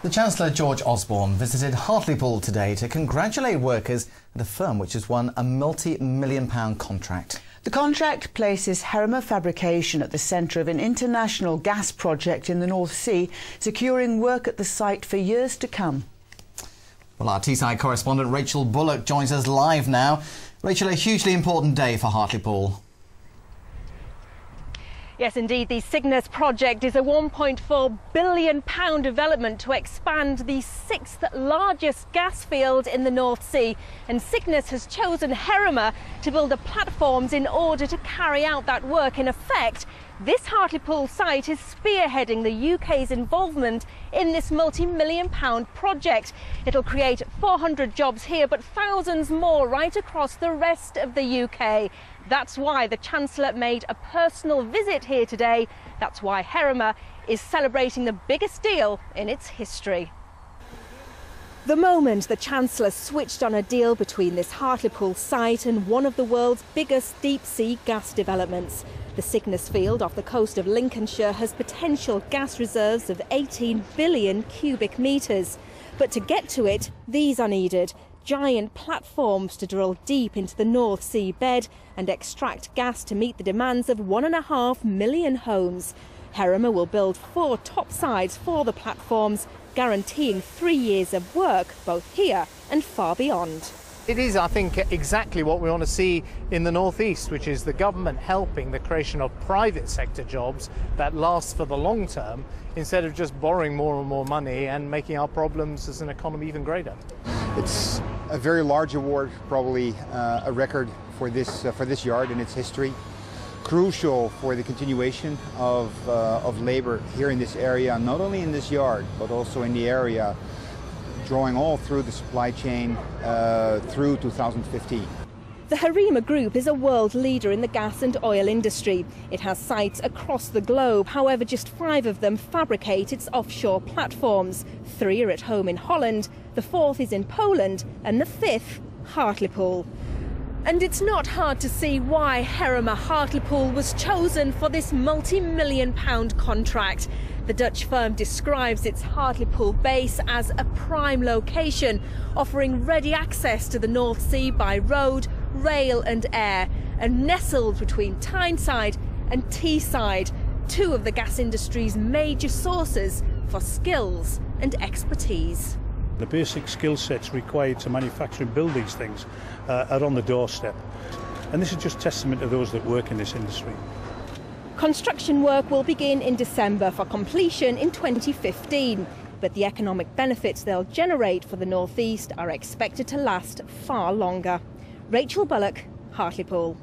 The Chancellor George Osborne visited Hartlepool today to congratulate workers at a firm which has won a multi-million pound contract. The contract places Heerema Fabrication at the centre of an international gas project in the North Sea, securing work at the site for years to come. Well, our Teesside correspondent Rachel Bullock joins us live now. Rachel, a hugely important day for Hartlepool. Yes, indeed. The Cygnus project is a £1.4 billion development to expand the sixth largest gas field in the North Sea. And Cygnus has chosen Heerema to build the platforms in order to carry out that work. In effect, this Hartlepool site is spearheading the UK's involvement in this multi-million pound project. It'll create 400 jobs here, but thousands more right across the rest of the UK. That's why the Chancellor made a personal visit here today. That's why Heerema is celebrating the biggest deal in its history. The moment the Chancellor switched on a deal between this Hartlepool site and one of the world's biggest deep sea gas developments. The Cygnus field off the coast of Lincolnshire has potential gas reserves of 18 billion cubic metres. But to get to it, these are needed giant platforms to drill deep into the North Sea bed and extract gas to meet the demands of one and a half million homes. Heerema will build four topsides for the platforms, guaranteeing three years of work both here and far beyond. It is, I think, exactly what we want to see in the Northeast, which is the government helping the creation of private sector jobs that last for the long term instead of just borrowing more and more money and making our problems as an economy even greater. It's a very large award, probably uh, a record for this, uh, for this yard in its history. Crucial for the continuation of, uh, of labor here in this area, not only in this yard, but also in the area drawing all through the supply chain uh, through 2015. The Heerema Group is a world leader in the gas and oil industry. It has sites across the globe, however, just five of them fabricate its offshore platforms. Three are at home in Holland, the fourth is in Poland, and the fifth, Hartlepool. And it's not hard to see why Heerema Hartlepool was chosen for this multi million pound contract. The Dutch firm describes its Hartlepool base as a prime location, offering ready access to the North Sea by road, rail, and air, and nestled between Tyneside and Teesside, two of the gas industry's major sources for skills and expertise. The basic skill sets required to manufacture and build these things uh, are on the doorstep. And this is just testament to those that work in this industry. Construction work will begin in December for completion in 2015, but the economic benefits they'll generate for the North East are expected to last far longer. Rachel Bullock, Hartlepool.